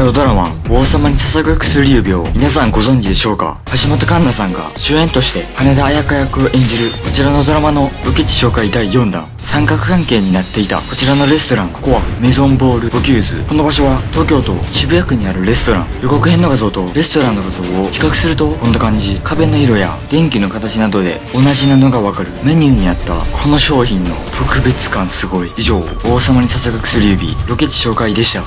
曜ドラマ「王様に捧ぐ薬指」を皆さんご存知でしょうか？橋本環奈さんが主演として羽田彩香役を演じるこちらのドラマの受け地紹介第4弾三角関係になっていたこちらのレストラン。ここはメゾンボールボキューズ。この場所は東京都渋谷区にあるレストラン。予告編の画像とレストランの画像を比較するとこんな感じ。壁の色や電気の形などで同じなのがわかる。メニューにあったこの商品の特別感すごい。以上王様に捧ぐ薬指ロケ地紹介でした。